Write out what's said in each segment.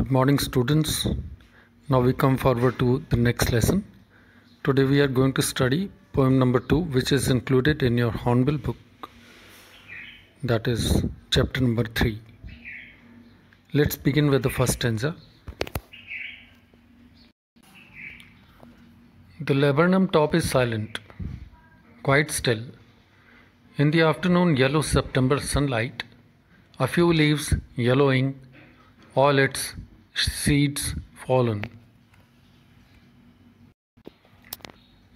Good morning, students. Now we come forward to the next lesson. Today we are going to study poem number two, which is included in your Hornbill book. That is chapter number three. Let's begin with the first stanza. The laburnum top is silent, quite still. In the afternoon, yellow September sunlight, a few leaves yellowing, all its seeds fallen.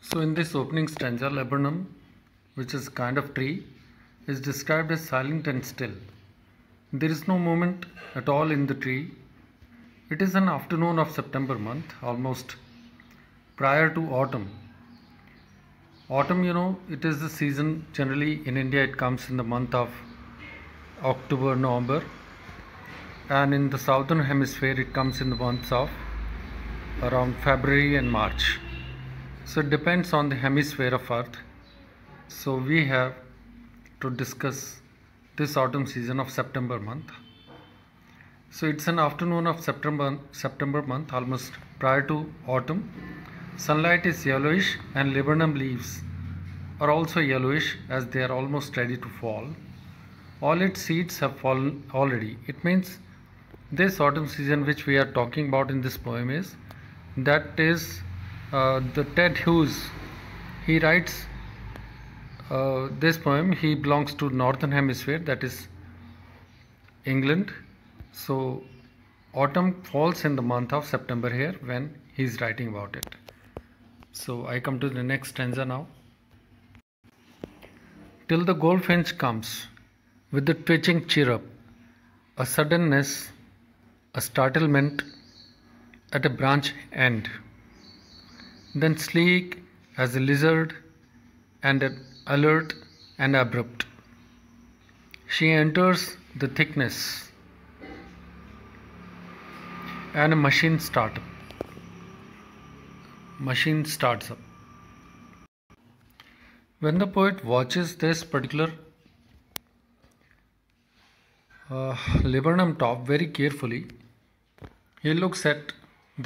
So, in this opening stanza, laburnum, which is kind of tree, is described as silent and still. There is no movement at all in the tree. It is an afternoon of September month, almost prior to autumn. Autumn, you know, it is the season generally in India, it comes in the month of October, November, and in the southern hemisphere, it comes in the months of around February and March. So it depends on the hemisphere of Earth. So we have to discuss this autumn season of September month. So it's an afternoon of September September month, almost prior to autumn. Sunlight is yellowish and laburnum leaves are also yellowish as they are almost ready to fall. All its seeds have fallen already. It means this autumn season which we are talking about in this poem is that is uh, the Ted Hughes. He writes uh, this poem. He belongs to northern hemisphere that is England. So autumn falls in the month of September here when he is writing about it. So I come to the next stanza now. Till the goldfinch comes with the twitching chirrup, a suddenness, a startlement at a branch end, then sleek as a lizard and alert and abrupt. She enters the thickness and a machine starts up. Machine starts up. When the poet watches this particular uh, laburnum top very carefully, he looks at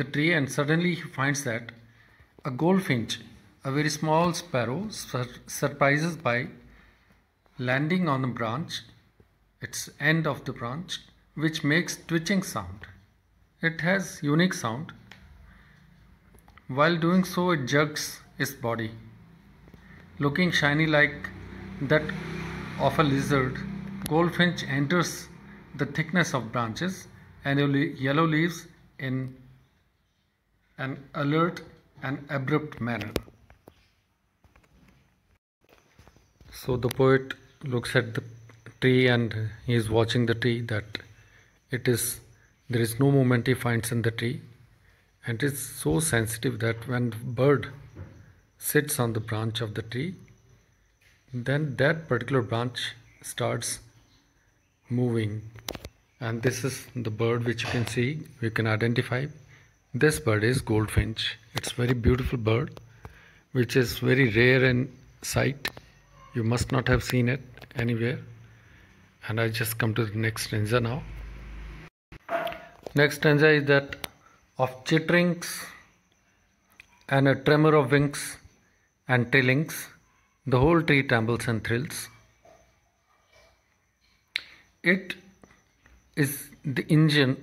the tree and suddenly he finds that a goldfinch, a very small sparrow, sur surprises by landing on the branch, its end of the branch, which makes twitching sound. It has unique sound. While doing so, it jerks its body looking shiny like that of a lizard, goldfinch enters the thickness of branches and yellow leaves in an alert and abrupt manner. So the poet looks at the tree and he is watching the tree that it is there is no movement he finds in the tree and it is so sensitive that when the bird sits on the branch of the tree, then that particular branch starts moving. And this is the bird which you can see, you can identify. This bird is goldfinch. It's very beautiful bird, which is very rare in sight. You must not have seen it anywhere. And I just come to the next stanza now. Next stanza is that of chitterings and a tremor of wings and tailings, the whole tree trembles and thrills. It is the engine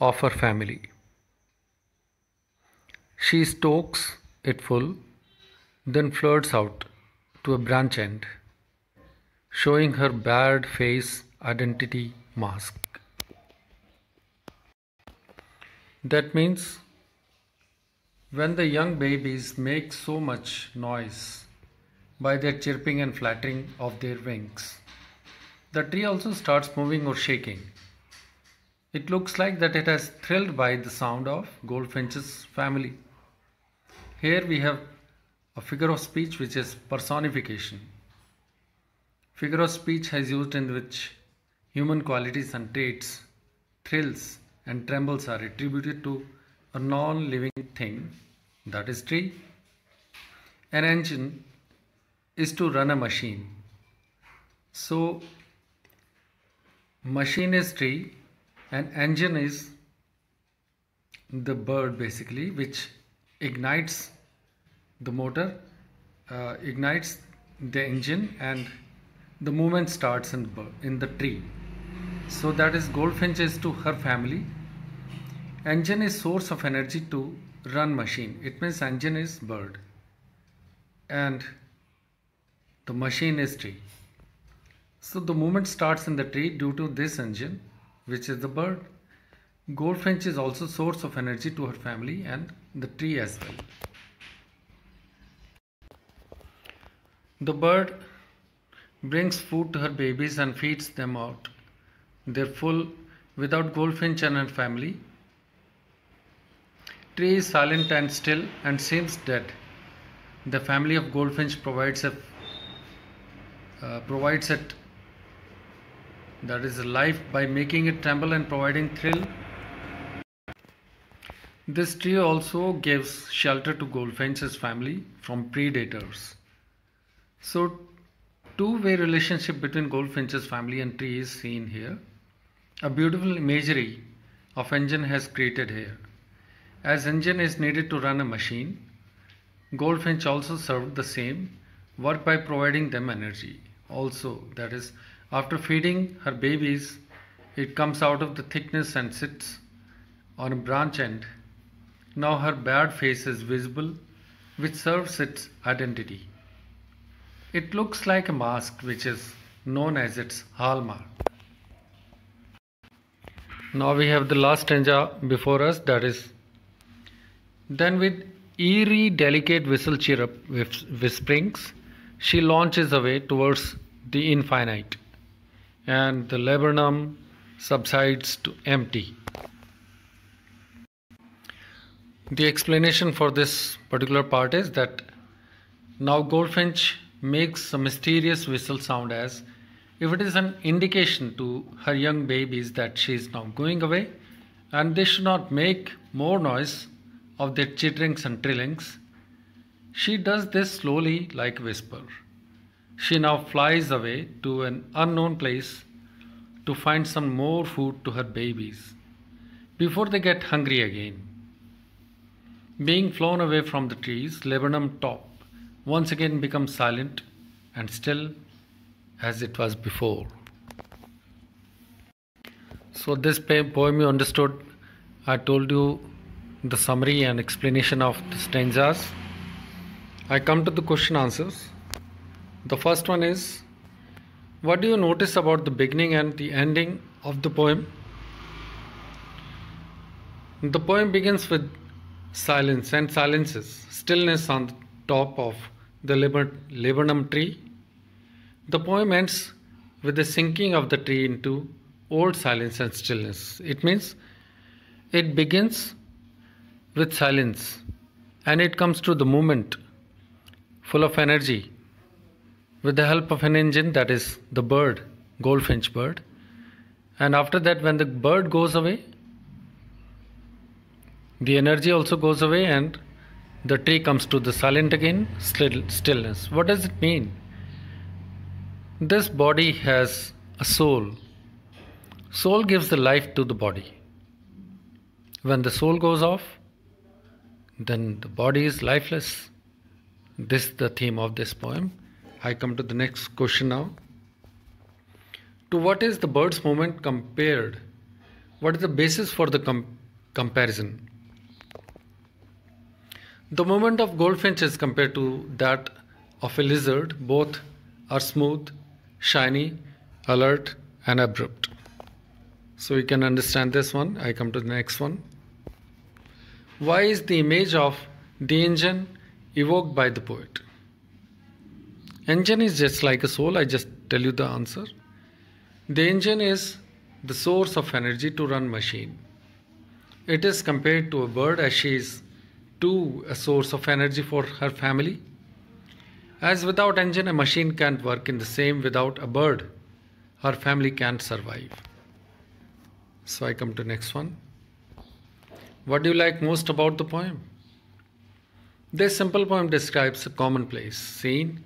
of her family. She stokes it full, then flirts out to a branch end, showing her bared face identity mask. That means when the young babies make so much noise by their chirping and flattering of their wings, the tree also starts moving or shaking. It looks like that it has thrilled by the sound of goldfinch's family. Here we have a figure of speech which is personification. Figure of speech has used in which human qualities and traits, thrills and trembles are attributed to a non-living thing, that is tree. An engine is to run a machine. So, machine is tree and engine is the bird basically which ignites the motor uh, ignites the engine and the movement starts in, in the tree. So that is goldfinch is to her family. Engine is source of energy to run machine. It means engine is bird and the machine is tree. So the movement starts in the tree due to this engine which is the bird. Goldfinch is also source of energy to her family and the tree as well. The bird brings food to her babies and feeds them out. They're full without goldfinch and her family. Tree is silent and still and seems dead. The family of goldfinch provides a uh, provides it that is life by making it tremble and providing thrill. This tree also gives shelter to goldfinch's family from predators. So two-way relationship between goldfinch's family and tree is seen here. A beautiful imagery of engine has created here. As engine is needed to run a machine, Goldfinch also served the same work by providing them energy. Also, that is, after feeding her babies, it comes out of the thickness and sits on a branch end. Now her bad face is visible, which serves its identity. It looks like a mask, which is known as its hallmark. Now we have the last stanza before us, that is then, with eerie, delicate whistle chirrup whisperings, she launches away towards the infinite, and the laburnum subsides to empty. The explanation for this particular part is that now Goldfinch makes a mysterious whistle sound as if it is an indication to her young babies that she is now going away and they should not make more noise of their chitterings and trillings. She does this slowly like whisper. She now flies away to an unknown place to find some more food to her babies before they get hungry again. Being flown away from the trees, laburnum top once again becomes silent and still as it was before. So, this poem you understood, I told you the summary and explanation of the stanzas. I come to the question answers. The first one is What do you notice about the beginning and the ending of the poem? The poem begins with silence and silences, stillness on the top of the laburnum tree. The poem ends with the sinking of the tree into old silence and stillness. It means it begins with silence and it comes to the movement full of energy with the help of an engine that is the bird goldfinch bird. And after that when the bird goes away the energy also goes away and the tree comes to the silent again still, stillness. What does it mean? This body has a soul. Soul gives the life to the body. When the soul goes off then the body is lifeless. This is the theme of this poem. I come to the next question now. To what is the bird's movement compared? What is the basis for the com comparison? The movement of goldfinch is compared to that of a lizard. Both are smooth, shiny, alert, and abrupt. So you can understand this one. I come to the next one. Why is the image of the engine evoked by the poet? Engine is just like a soul, I just tell you the answer. The engine is the source of energy to run machine. It is compared to a bird as she is too a source of energy for her family. As without engine a machine can't work in the same without a bird her family can't survive. So I come to next one. What do you like most about the poem? This simple poem describes a commonplace scene.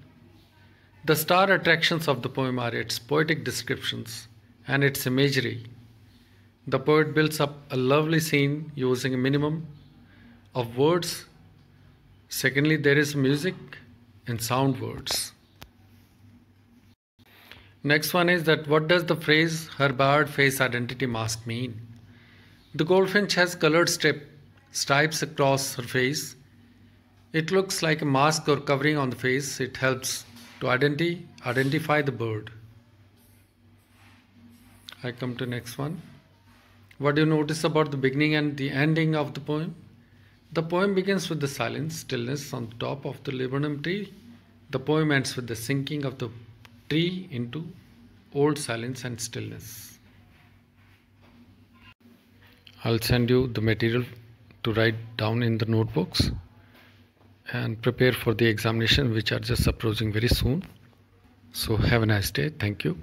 The star attractions of the poem are its poetic descriptions and its imagery. the poet builds up a lovely scene using a minimum of words. Secondly, there is music and sound words. Next one is that what does the phrase her barred face identity mask mean? The goldfinch has colored strip, stripes across her face. It looks like a mask or covering on the face. It helps to identi- identify the bird. I come to next one. What do you notice about the beginning and the ending of the poem? The poem begins with the silence, stillness on the top of the laburnum tree. The poem ends with the sinking of the tree into old silence and stillness. I'll send you the material to write down in the notebooks and prepare for the examination which are just approaching very soon. So have a nice day. Thank you.